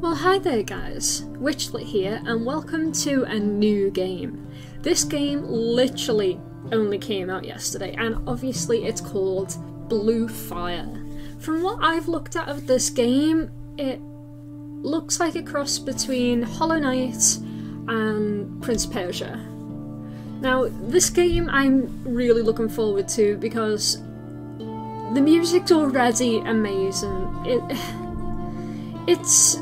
Well, hi there, guys. Wytchlet here, and welcome to a new game. This game literally only came out yesterday, and obviously it's called Blue Fire. From what I've looked at of this game, it looks like a cross between Hollow Knight and Prince Persia. Now, this game I'm really looking forward to because the music's already amazing. It it's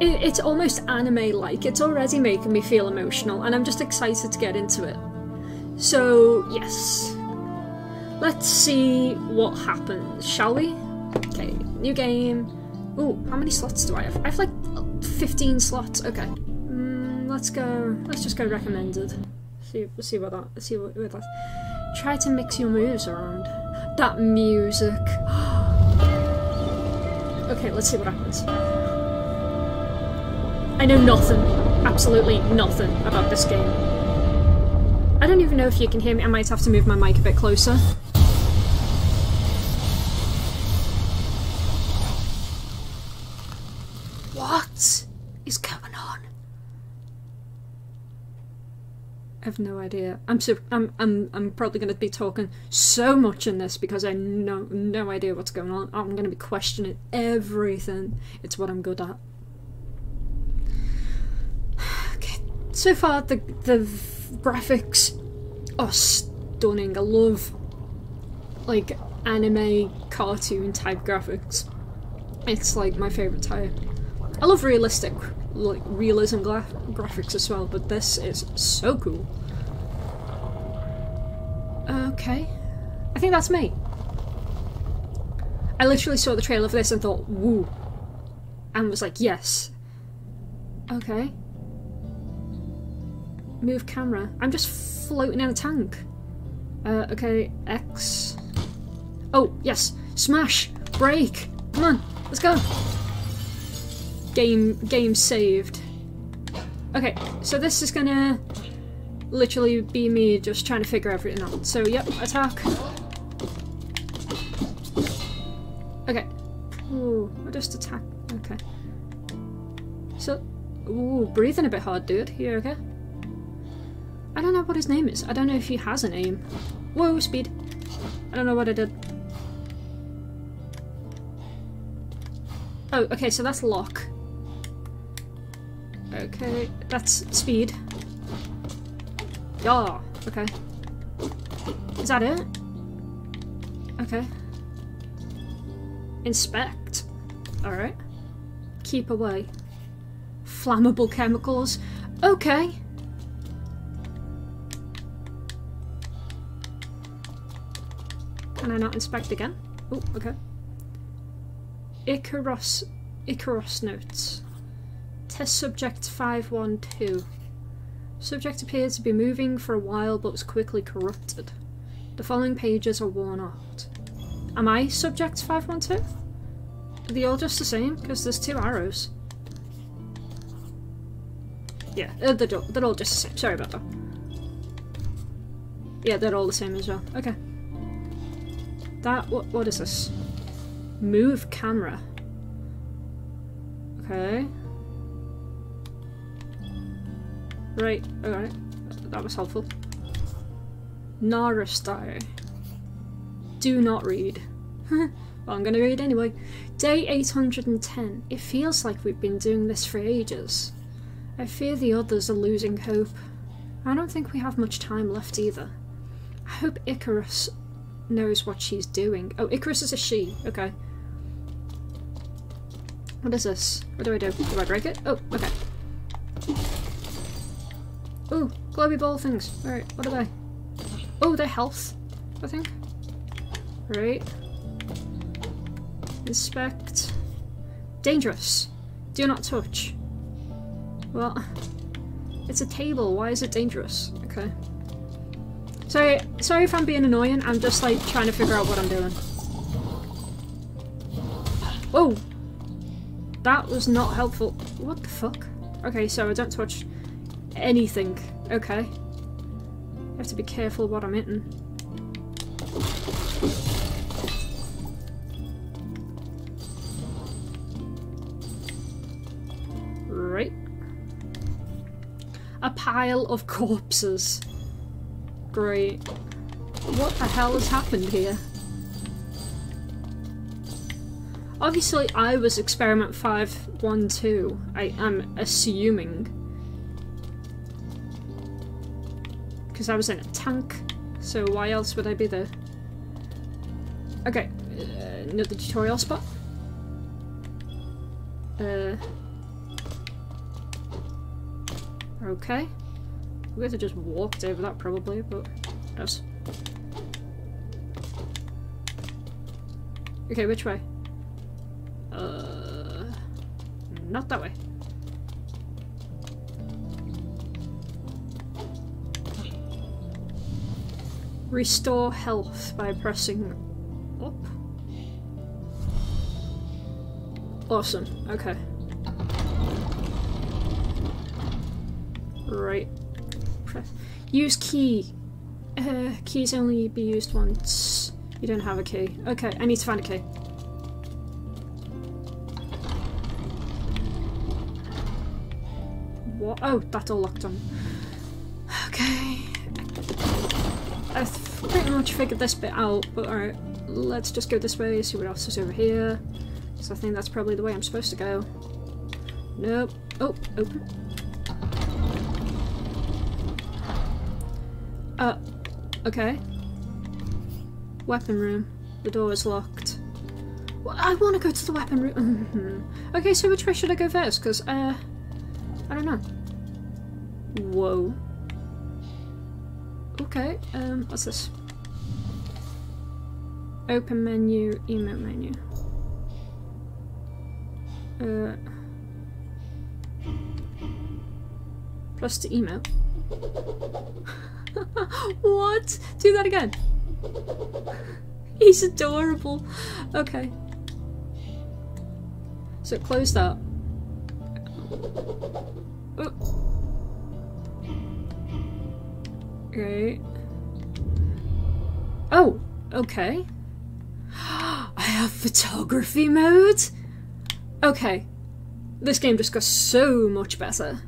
it, it's almost anime-like. It's already making me feel emotional, and I'm just excited to get into it. So yes, let's see what happens, shall we? Okay, new game. Ooh, how many slots do I have? I have like 15 slots. Okay, mm, let's go. Let's just go recommended. See, see what that. See what, what that. Try to mix your moves around. That music. okay, let's see what happens. I know nothing, absolutely nothing about this game. I don't even know if you can hear me, I might have to move my mic a bit closer. What is going on? I have no idea. I'm so I'm I'm I'm probably going to be talking so much in this because I know no idea what's going on. I'm going to be questioning everything. It's what I'm good at. Okay. So far, the the graphics are stunning. I love like anime cartoon type graphics. It's like my favorite type. I love realistic like realism gra graphics as well, but this is so cool. Okay. I think that's me. I literally saw the trailer for this and thought, woo. And was like, yes. Okay. Move camera. I'm just floating in a tank. Uh, okay, X. Oh, yes. Smash! Break! Come on, let's go! game game saved. Okay, so this is gonna literally be me just trying to figure everything out. So yep, attack. Okay. Ooh, I just attack. Okay. So, ooh, breathing a bit hard, dude. You okay? I don't know what his name is. I don't know if he has a name. Whoa, speed. I don't know what I did. Oh, okay, so that's lock. Okay, that's speed. Yeah, okay. Is that it? Okay. Inspect. Alright. Keep away. Flammable chemicals. Okay. Can I not inspect again? Oh, okay. Icarus Icarus notes. Test subject 512. Subject appears to be moving for a while but was quickly corrupted. The following pages are worn out. Am I subject 512? Are they all just the same? Because there's two arrows. Yeah, uh, they're, all, they're all just the same. Sorry about that. Yeah, they're all the same as well. Okay. That, what, what is this? Move camera. Okay. Right, alright. That was helpful. Naristar. Do not read. well, I'm gonna read anyway. Day 810. It feels like we've been doing this for ages. I fear the others are losing hope. I don't think we have much time left either. I hope Icarus knows what she's doing. Oh, Icarus is a she. Okay. What is this? What do I do? Do I break it? Oh, okay. Oh, globy ball things. Alright, what are they? Oh, they're health, I think. Right. Inspect. Dangerous. Do not touch. Well, it's a table. Why is it dangerous? Okay. Sorry, sorry if I'm being annoying. I'm just like trying to figure out what I'm doing. Whoa! That was not helpful. What the fuck? Okay, so I don't touch anything. Okay. I have to be careful what I'm hitting. Right. A pile of corpses. Great. What the hell has happened here? Obviously, I was experiment 512. I am assuming. Because I was in a tank, so why else would I be there? Okay, uh, another tutorial spot. Uh, okay. We could have just walked over that probably, but yes. Okay, which way? Uh, not that way. Restore health by pressing up. Awesome. Okay. Use key. Uh, keys only be used once. You don't have a key. Okay, I need to find a key. What? Oh, that's all locked on. Okay. I've pretty much figured this bit out, but alright. Let's just go this way, see what else is over here. So I think that's probably the way I'm supposed to go. Nope. Oh, open. Uh, okay. Weapon room. The door is locked. I want to go to the weapon room. okay, so which way should I go first? Because, uh, I don't know. Whoa. Okay, um, what's this? Open menu, emote menu. Uh, plus the email. what? Do that again. He's adorable. Okay. So close that. Oh. Okay. Oh, okay. I have photography mode? Okay. This game just got so much better.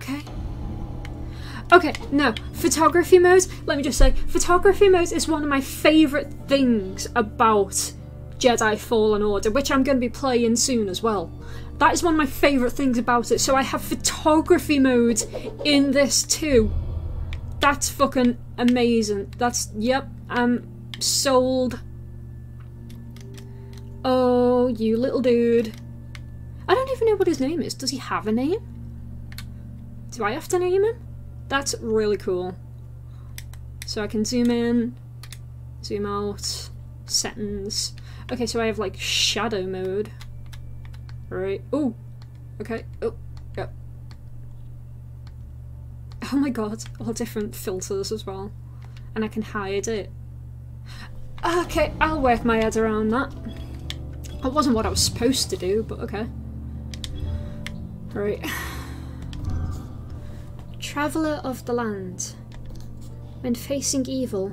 Okay. Okay, no. Photography mode, let me just say, photography mode is one of my favourite things about Jedi Fallen Order, which I'm going to be playing soon as well. That is one of my favourite things about it, so I have photography mode in this too. That's fucking amazing. That's, yep, I'm sold. Oh, you little dude. I don't even know what his name is. Does he have a name? Do I have to name him? That's really cool. So I can zoom in, zoom out, settings. Okay, so I have like shadow mode. Right. Oh, okay. Oh, yep. Oh my god, all different filters as well. And I can hide it. Okay, I'll work my head around that. That wasn't what I was supposed to do, but okay. Right. Traveller of the land. When facing evil,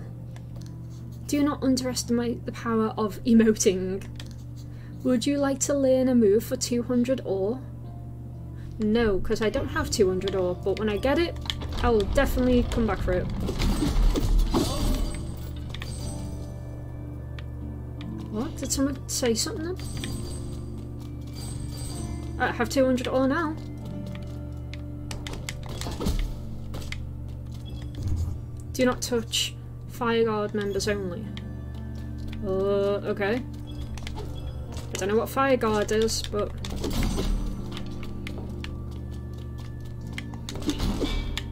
do not underestimate the power of emoting. Would you like to learn a move for 200 ore? No, because I don't have 200 ore, but when I get it, I will definitely come back for it. What? Did someone say something? I have 200 ore now. Do not touch Fireguard members only. Uh, okay. I don't know what Fireguard is, but...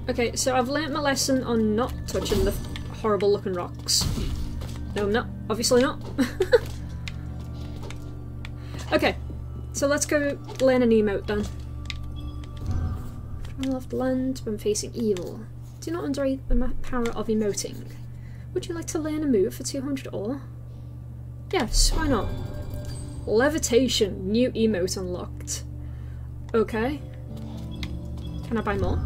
Okay, so I've learnt my lesson on not touching the horrible looking rocks. No, I'm not. Obviously not. okay, so let's go learn an emote then. Off the land when facing evil. Do not underrate the power of emoting. Would you like to learn a move for 200 ore? Yes, why not? Levitation, new emote unlocked. Okay. Can I buy more?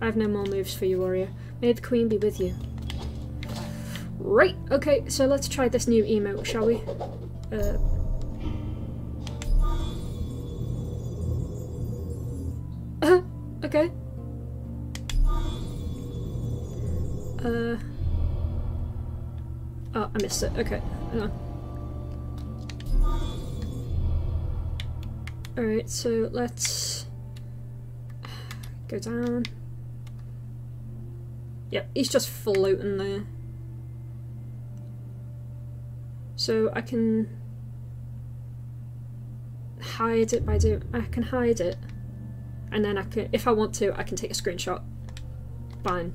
I have no more moves for you, warrior. May the queen be with you. Right, okay, so let's try this new emote, shall we? Uh okay. Uh. Oh, I missed it. Okay, hang on. Alright, so let's go down. Yep, he's just floating there. So I can hide it by doing I can hide it and then I can if I want to I can take a screenshot. Fine.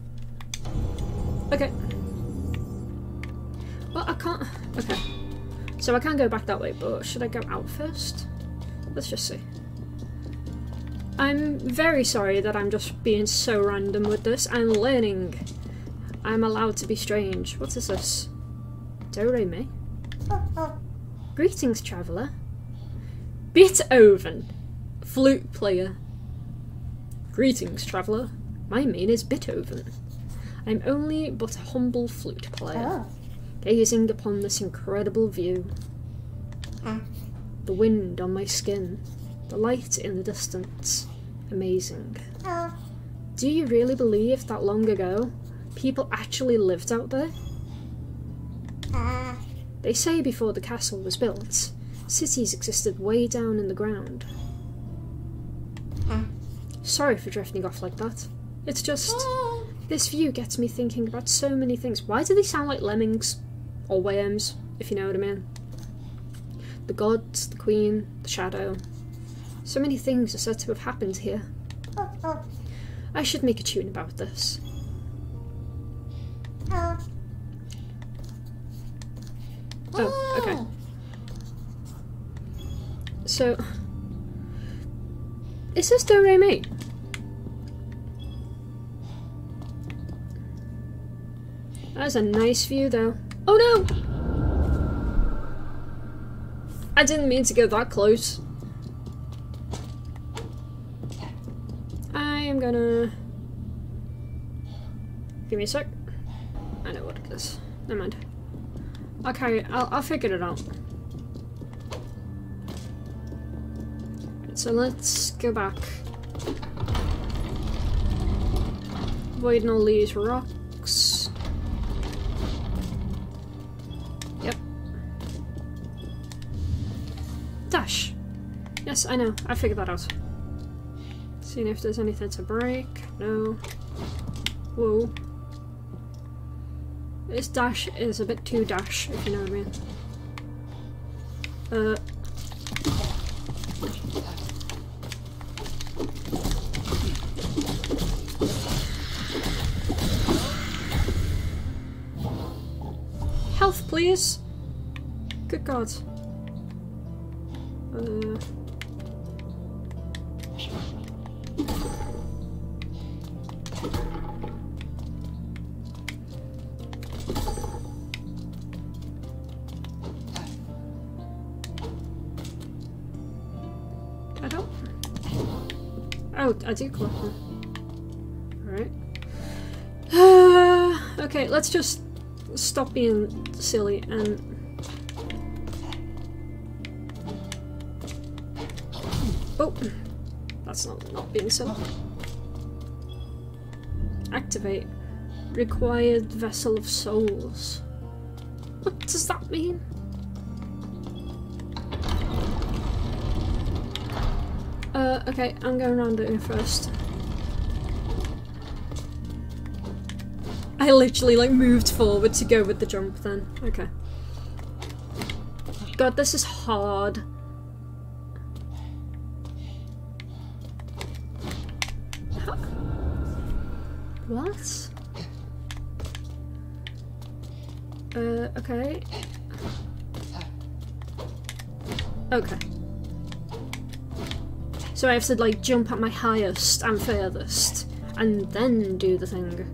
Okay. Well I can't okay. So I can go back that way, but should I go out first? Let's just see. I'm very sorry that I'm just being so random with this. I'm learning. I'm allowed to be strange. What is this? Do-re-mi? Greetings, traveller. Beethoven, flute player. Greetings, traveller. My name is Beethoven. I'm only but a humble flute player, ah. gazing upon this incredible view. Ah. The wind on my skin, the light in the distance. Amazing. Ah. Do you really believe that long ago, people actually lived out there? They say before the castle was built, cities existed way down in the ground. Sorry for drifting off like that. It's just. This view gets me thinking about so many things. Why do they sound like lemmings? Or worms, if you know what I mean? The gods, the queen, the shadow. So many things are said to have happened here. I should make a tune about this. Oh, okay. So, is this Do Re? That's a nice view, though. Oh no! I didn't mean to go that close. I am gonna... Give me a sec. I know what it is. Never mind. Okay, I'll, I'll figure it out. So let's go back. Avoiding all these rocks. Yes, I know. I figured that out. Seeing if there's anything to break. No. Whoa. This dash is a bit too dash, if you know what I mean. Uh. Health, please! Good god. I do collect them. Alright. Uh, okay, let's just stop being silly and. Oh! That's not, not being silly. Activate. Required Vessel of Souls. What does that mean? Uh, okay, I'm going around it first. I literally like moved forward to go with the jump then. Okay. God, this is hard. What? Uh, okay. Okay. So I have to like jump at my highest and furthest and then do the thing.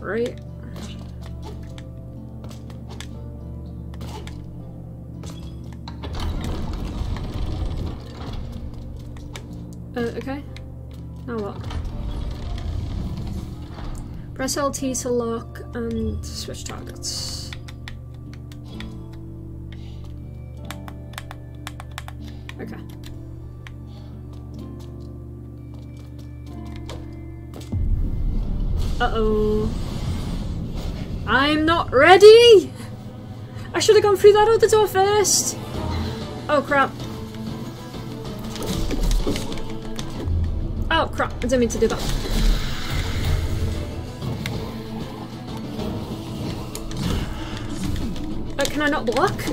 Right? Uh, okay. Now what? Press LT to lock and switch targets. Uh-oh. I'm not ready! I should have gone through that other door first! Oh crap. Oh crap, I didn't mean to do that. Uh, can I not block?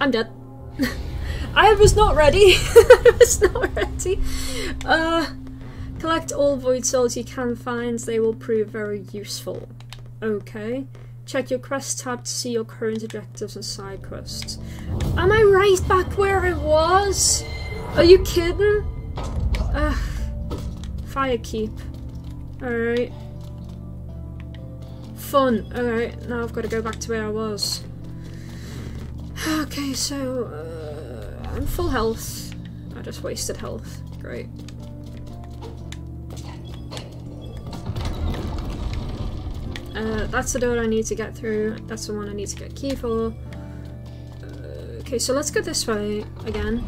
I'm dead. I was not ready. I was not ready. Uh, collect all void souls you can find. They will prove very useful. Okay. Check your quest tab to see your current objectives and side quests. Am I right back where I was? Are you kidding? Ugh. Fire keep. Alright. Fun. Alright, now I've got to go back to where I was. Okay, so... Uh, I'm full health. I just wasted health. Great. Uh, that's the door I need to get through. That's the one I need to get key for. Uh, okay, so let's go this way again.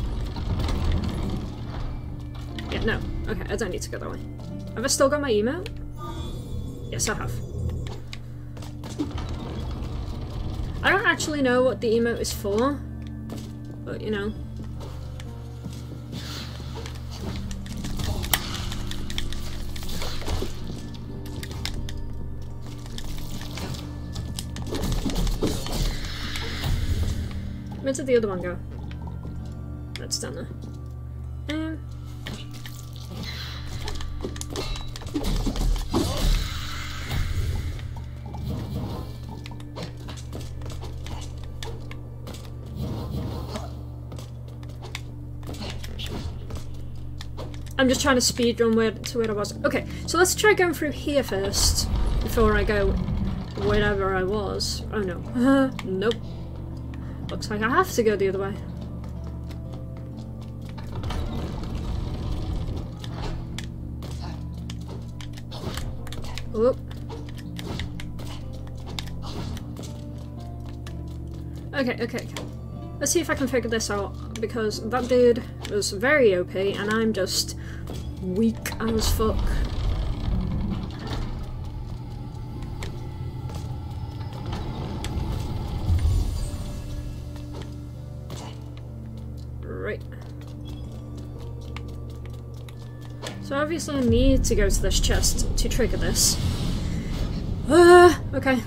Yeah, no. Okay, I don't need to go that way. Have I still got my emote? Yes, I have. I don't actually know what the emote is for, but you know. Where did the other one go? That's down there. I'm just trying to speed run where to where I was. Okay, so let's try going through here first before I go wherever I was. Oh no. Nope. Looks like I have to go the other way. Oh. Okay, okay, okay. Let's see if I can figure this out, because that dude was very OP, and I'm just weak as fuck. Obviously I need to go to this chest to trigger this. Uh, okay.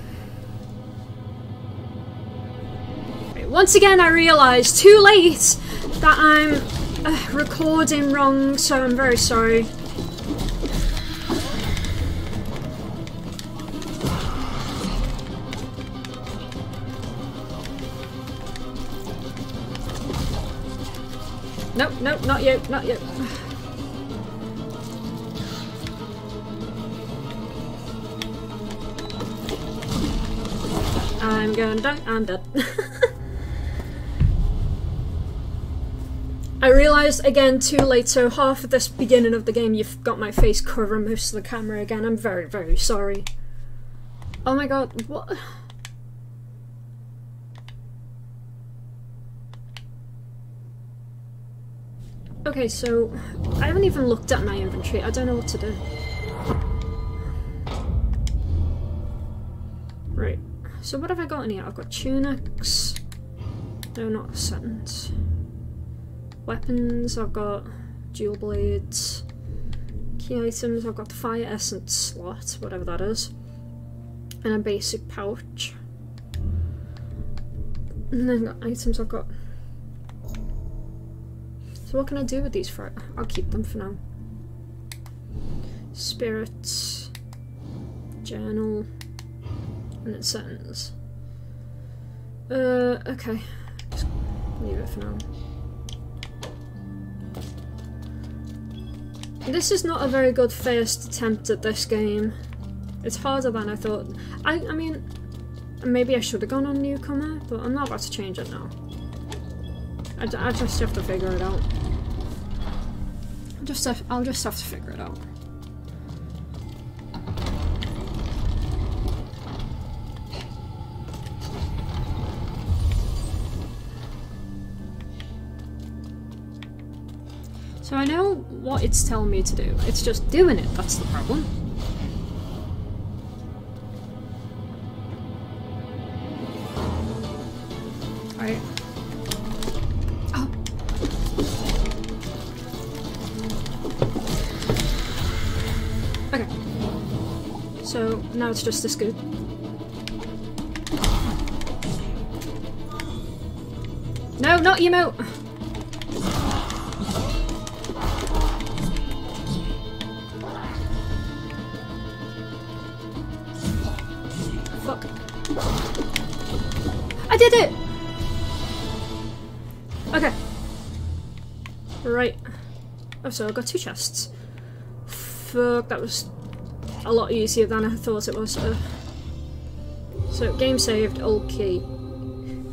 Once again, I realise too late that I'm uh, recording wrong, so I'm very sorry. Nope, nope, not you, not you. I'm dead. I realised again too late, so half of this beginning of the game you've got my face covering most of the camera again. I'm very, very sorry. Oh my god, what? Okay, so I haven't even looked at my inventory. I don't know what to do. So what have I got in here? I've got tunics. No, not a sentence. Weapons, I've got dual blades. Key items, I've got the fire essence slot, whatever that is. And a basic pouch. And then got items I've got. So what can I do with these for I'll keep them for now. Spirits. Journal. Sentence. Uh, okay. Just leave it for now. This is not a very good first attempt at this game. It's harder than I thought. I, I mean, maybe I should have gone on newcomer, but I'm not about to change it now. I, I just have to figure it out. Just have, I'll just have to figure it out. What it's telling me to do. It's just doing it, that's the problem. Right. Oh. Okay. So now it's just this good. No, not emote! Oh, so I got two chests. Fuck, that was a lot easier than I thought it was. Uh, so, game saved, old key.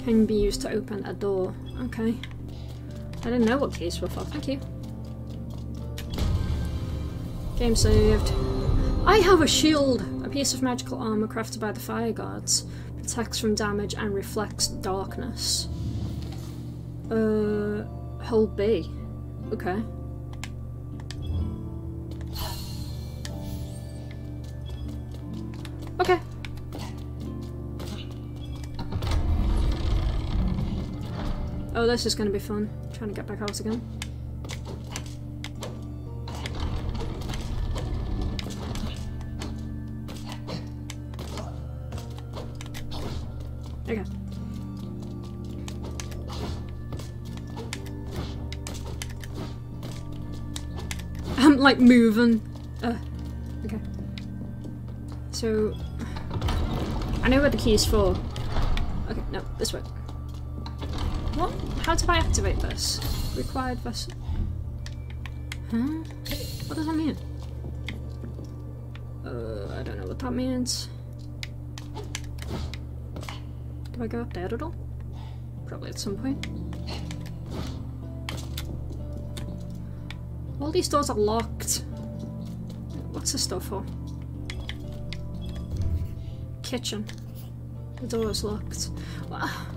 Can be used to open a door. Okay. I didn't know what keys were for. Thank you. Game saved. I have a shield! A piece of magical armor crafted by the fire guards. Protects from damage and reflects darkness. Uh, hold B. Okay. Oh, this is gonna be fun. Trying to get back out again. Okay. I'm like moving. Uh, okay. So, I know where the key is for. Okay, no, this way. What? How do I activate this? Required vessel. Huh? What does that mean? Uh, I don't know what that means. Do I go up there at all? Probably at some point. All these doors are locked. What's this door for? Kitchen. The door is locked. Ah.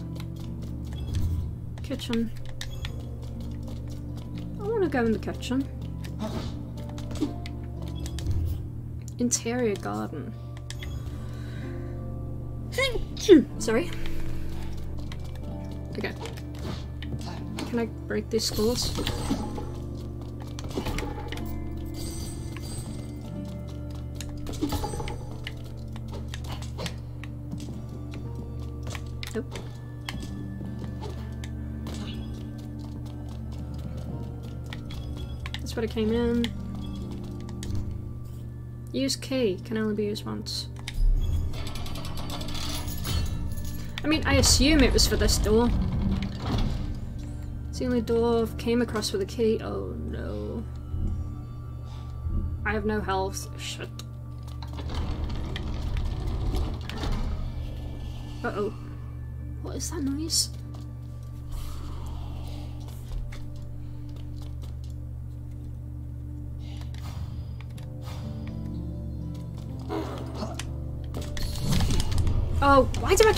Kitchen. I want to go in the kitchen. Interior garden. Hmm, sorry. Okay. Can I break these screws? What it came in. Use key, can only be used once. I mean, I assume it was for this door. It's the only door I've came across with a key. Oh no. I have no health. Shit. Uh-oh. What is that noise?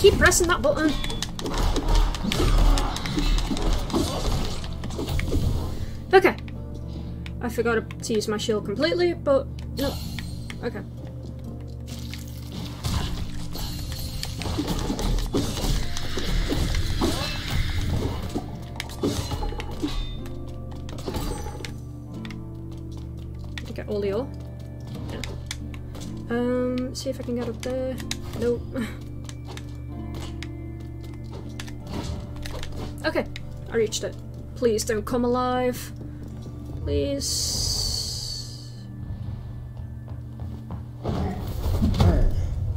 Keep pressing that button? Okay. I forgot to use my shield completely, but no. Okay. Get all the ore. Yeah. Um, see if I can get up there. Nope. Okay, I reached it. Please don't come alive. Please.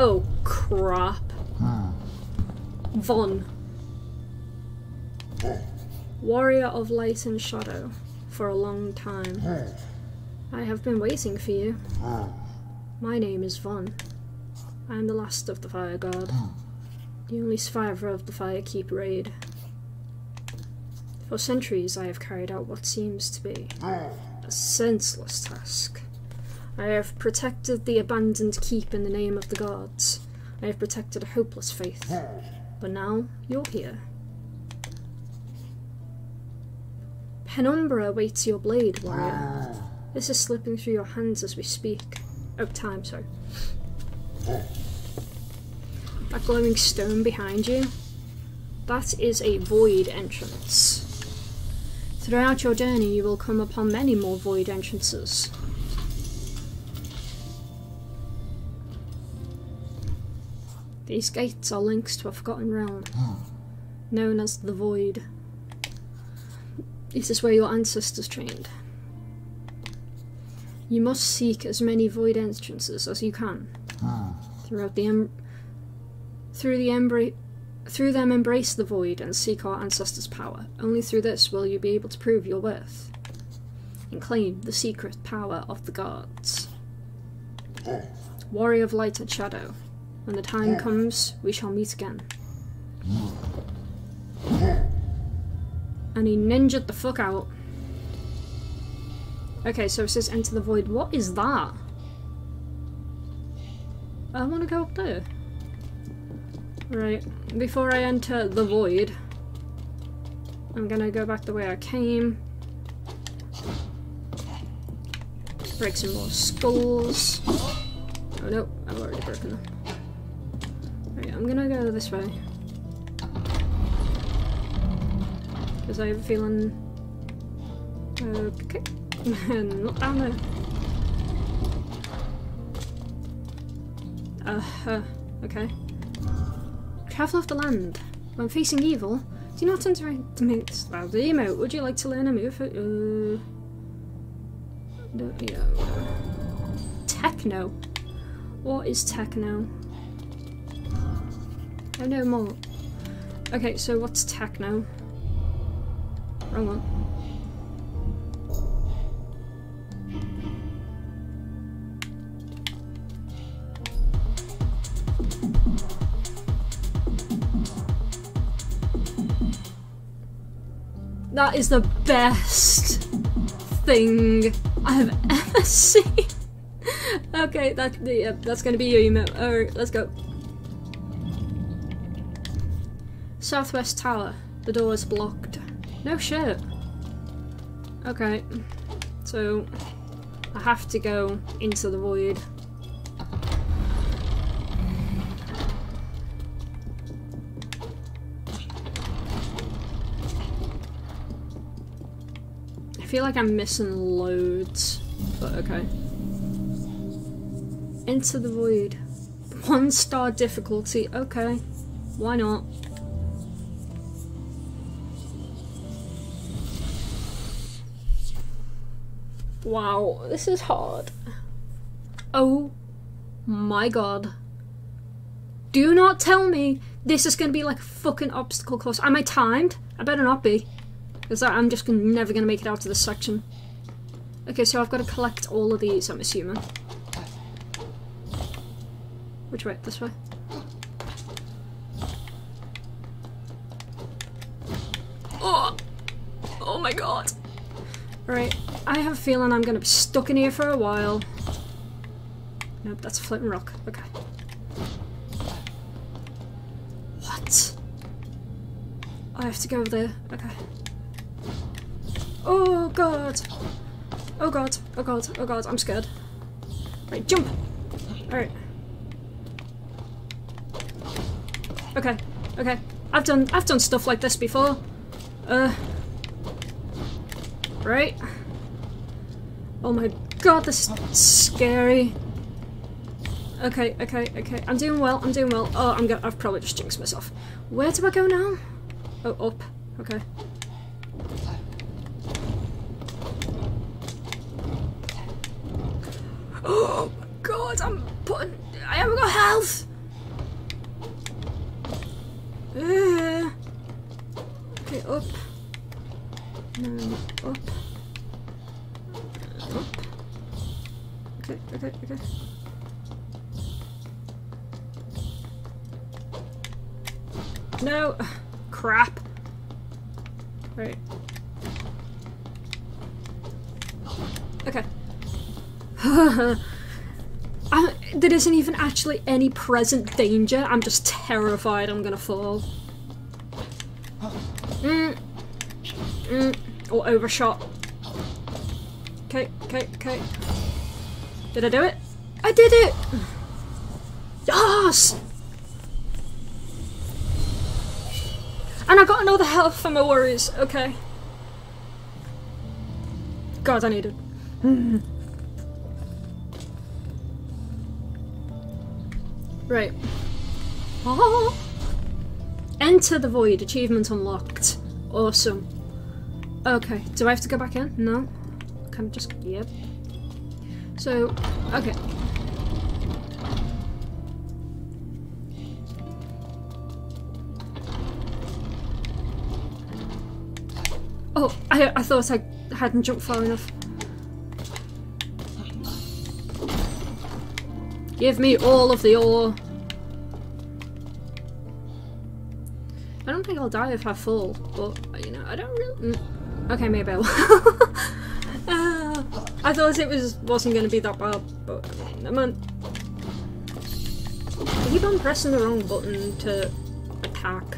Oh, crap. Von. Warrior of light and shadow. For a long time. I have been waiting for you. My name is Von. I am the last of the Fire Guard. The only survivor of the Firekeep raid. For centuries I have carried out what seems to be ah. a senseless task. I have protected the abandoned keep in the name of the gods. I have protected a hopeless faith. Ah. But now you're here. Penumbra awaits your blade, warrior. Ah. This is slipping through your hands as we speak. Oh, time, sorry. That glowing stone behind you, that is a void entrance. Throughout your journey, you will come upon many more void entrances. These gates are links to a forgotten realm, hmm. known as the Void. This is where your ancestors trained. You must seek as many void entrances as you can. Hmm. Throughout the em- through the through them embrace the void and seek our ancestors' power. Only through this will you be able to prove your worth and claim the secret power of the gods. Warrior of light and shadow. When the time comes, we shall meet again. And he ninjaed the fuck out. Okay, so it says enter the void. What is that? I want to go up there. Right, before I enter the void, I'm gonna go back the way I came. Break some more skulls. Oh no, I've already broken them. Right, I'm gonna go this way. Because I have a feeling... Okay. Not down there. Uh-huh. okay. Travel of the land. When facing evil, do not underestimate the emote. Would you like to learn a move? Uh, no, yeah. Techno. What is techno? I know more. Okay, so what's techno? Wrong one. That is the best thing I have ever seen. okay, that yeah, that's gonna be your emote. Alright, let's go. Southwest Tower. The door is blocked. No shit. Okay. So I have to go into the void. Feel like I'm missing loads, but okay. Into the void. One star difficulty, okay. Why not? Wow, this is hard. Oh my god. Do not tell me this is going to be like a fucking obstacle course. Am I timed? I better not be. Because I'm just never going to make it out to this section. Okay, so I've got to collect all of these, I'm assuming. Which way? This way? Oh! Oh my god! Right, I have a feeling I'm going to be stuck in here for a while. Nope, that's a floating rock. Okay. What? I have to go over there. Okay. Oh god! Oh god, oh god, oh god, I'm scared. Right, jump! Alright. Okay, okay. I've done I've done stuff like this before. Uh Right? Oh my god, this is scary. Okay, okay, okay. I'm doing well, I'm doing well. Oh, I'm gonna- I've probably just jinxed myself. Where do I go now? Oh, up. Okay. Oh my god, I'm putting- I haven't got health! Uh, okay, up. No, up. Up. Okay, okay, okay. No! Crap. Right. Okay. I, there isn't even actually any present danger. I'm just terrified I'm gonna fall. Mm. Mm. Or overshot. Okay, okay, okay. Did I do it? I did it! Yes! And I got another health for my worries. Okay. God, I needed. right. Oh. Enter the void. Achievement unlocked. Awesome. Okay. Do I have to go back in? No. Can I just... Yep. So, okay. Oh, I, I thought I hadn't jumped far enough. Give me all of the ore. I don't think I'll die if I fall, but, you know, I don't really... Mm. Okay, maybe I will. uh, I thought it was, wasn't going to be that bad, but, I mean never mind. I keep on pressing the wrong button to attack.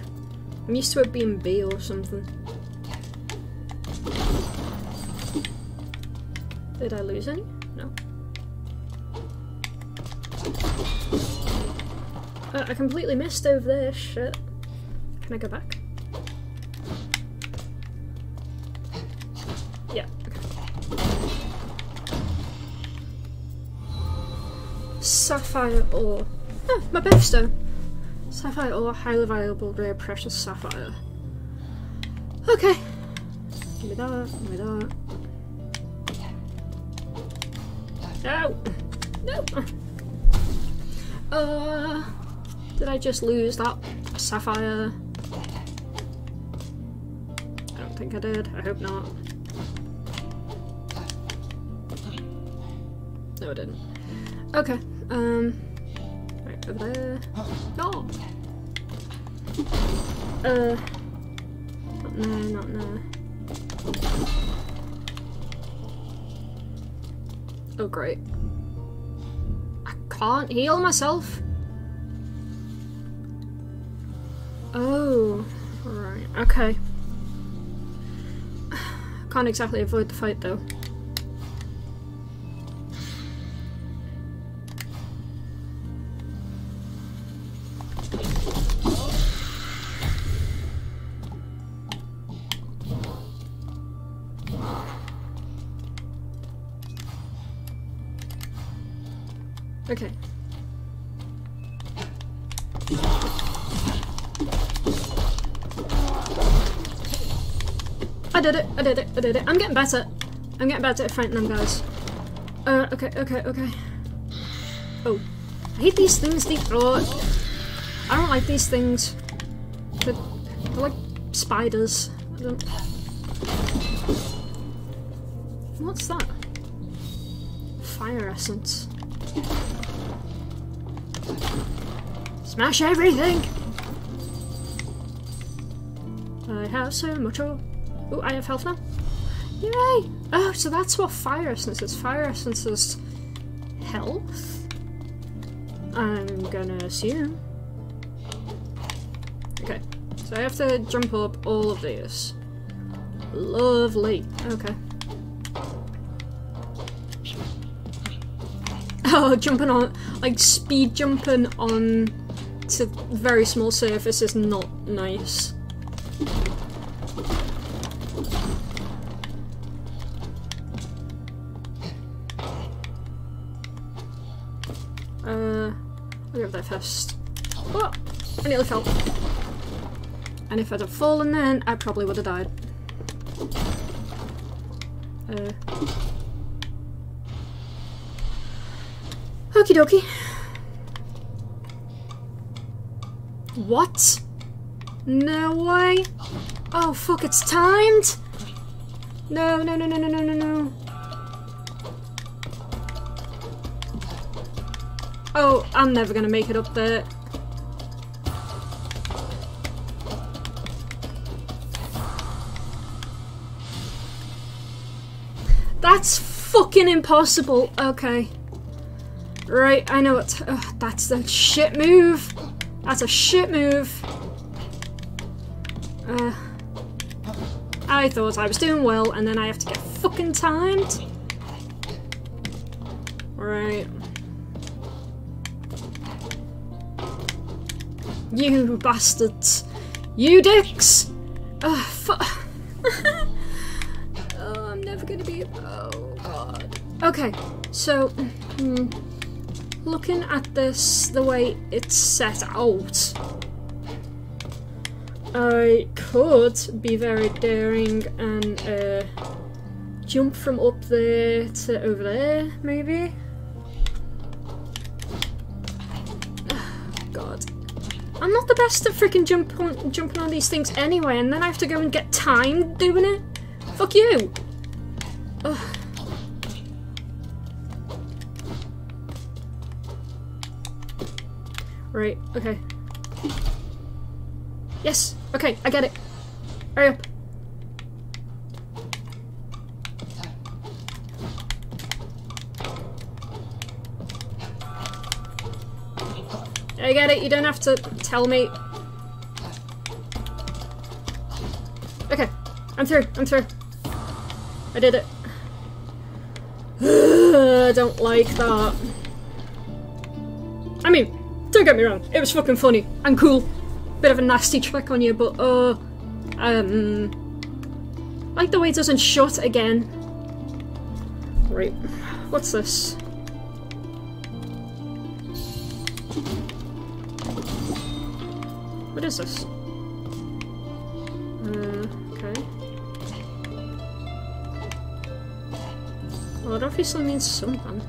I'm used to it being B or something. Did I lose any? I completely missed over there, shit. Can I go back? Yeah, okay. Sapphire ore. Oh, my birthstone. Sapphire ore, highly valuable, rare, precious sapphire. Okay. Give me that, give me that. No! No! Uh, did I just lose that sapphire? I don't think I did. I hope not. No, I didn't. Okay. Um. Right over there. No. Uh. Not no, not no. Oh, great. I can't heal myself. Oh, right, okay. Can't exactly avoid the fight though. I did it, I did it, I did it. I'm getting better. I'm getting better at fighting them guys. Uh, okay, okay, okay. Oh. I hate these things, they throw I don't like these things. They're, they're like spiders. I don't... What's that? Fire essence. Smash everything! I have so much Oh, I have health now. Yay! Oh, so that's what fire essence is. Fire essence is health? I'm gonna assume. Okay, so I have to jump up all of these. Lovely. Okay. Oh, jumping on, like speed jumping on to very small surface is not nice. I nearly fell. And if I'd have fallen then, I probably would have died. Uh, Okie dokie. What? No way. Oh fuck, it's timed? No, no, no, no, no, no, no, no. Oh, I'm never gonna make it up there. That's fucking impossible. Okay. Right, I know it. Oh, that's a shit move. That's a shit move. Uh, I thought I was doing well, and then I have to get fucking timed. Right. You bastards. You dicks! Ugh, fuck. Okay, so. Hmm, looking at this, the way it's set out, I could be very daring and uh, jump from up there to over there, maybe? God. I'm not the best at freaking jump on, jumping on these things anyway, and then I have to go and get time doing it? Fuck you! Right, okay. Yes! Okay, I get it. Hurry up. I get it, you don't have to tell me. Okay, I'm through, I'm through. I did it. I don't like that. I mean, don't get me wrong, it was fucking funny and cool. Bit of a nasty trick on you, but uh, um, like the way it doesn't shut again. Right, what's this? What is this? Uh, okay. Well, it obviously means something.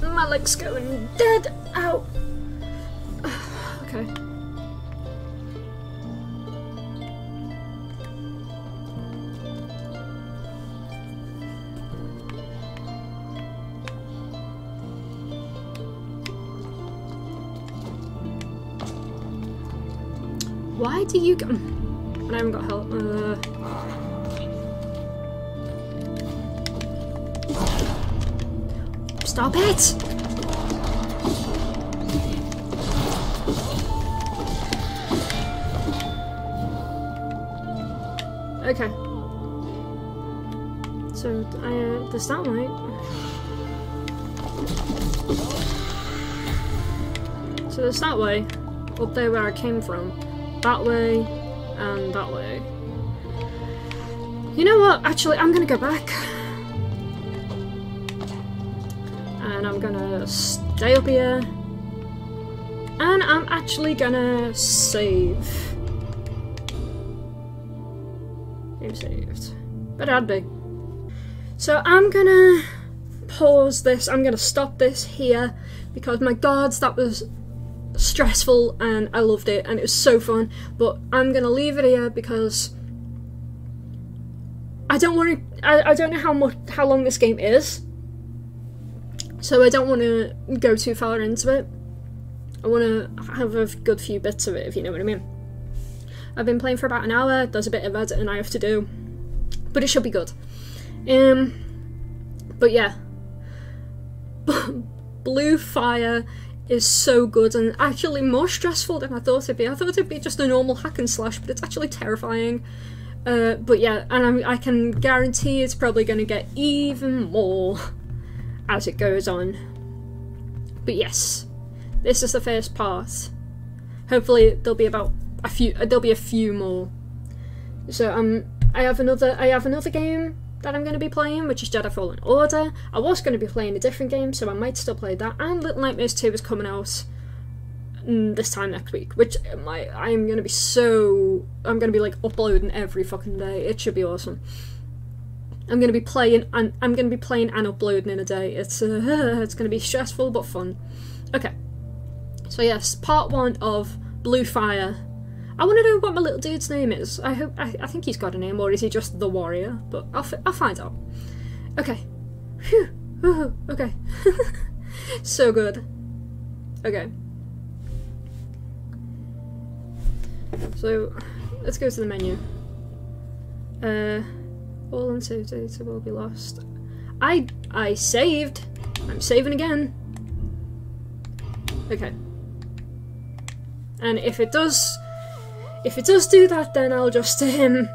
My leg's going dead! Ow! Do you go- I haven't got help. Uh... Stop it! Okay. So, I uh, there's that way. So there's that way, up there where I came from that way, and that way. You know what? Actually, I'm gonna go back. And I'm gonna stay up here. And I'm actually gonna save. Game saved. But I'd be. So I'm gonna pause this. I'm gonna stop this here because my gods, that was stressful and I loved it and it was so fun. But I'm gonna leave it here because I don't want to. I, I don't know how much how long this game is, so I don't want to go too far into it. I want to have a good few bits of it, if you know what I mean. I've been playing for about an hour. There's a bit of editing I have to do, but it should be good. Um, but yeah, Blue Fire is so good and actually more stressful than I thought it'd be. I thought it'd be just a normal hack and slash, but it's actually terrifying. Uh, but yeah, and I'm, i can guarantee it's probably going to get even more as it goes on. But yes, this is the first part. Hopefully there'll be about a few. Uh, there'll be a few more. So um, I have another. I have another game that I'm going to be playing, which is Jedi Fallen Order. I was going to be playing a different game, so I might still play that. And Little Nightmares 2 is coming out mm, this time next week, which my I'm going to be so I'm going to be like uploading every fucking day. It should be awesome. I'm going to be playing and I'm going to be playing and uploading in a day. It's uh, it's going to be stressful but fun. Okay. So yes, part 1 of Blue Fire I want to know what my little dude's name is. I hope I, I think he's got a name, or is he just the warrior? But I'll I'll find out. Okay. Ooh, okay. so good. Okay. So let's go to the menu. Uh, all unsaved data will be lost. I I saved. I'm saving again. Okay. And if it does if it does do that, then I'll just um,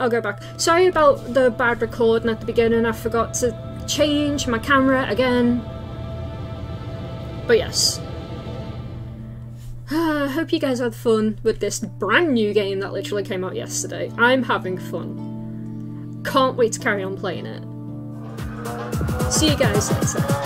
I'll go back. Sorry about the bad recording at the beginning. I forgot to change my camera again. But yes. I hope you guys had fun with this brand new game that literally came out yesterday. I'm having fun. Can't wait to carry on playing it. See you guys later.